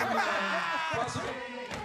감사합니다.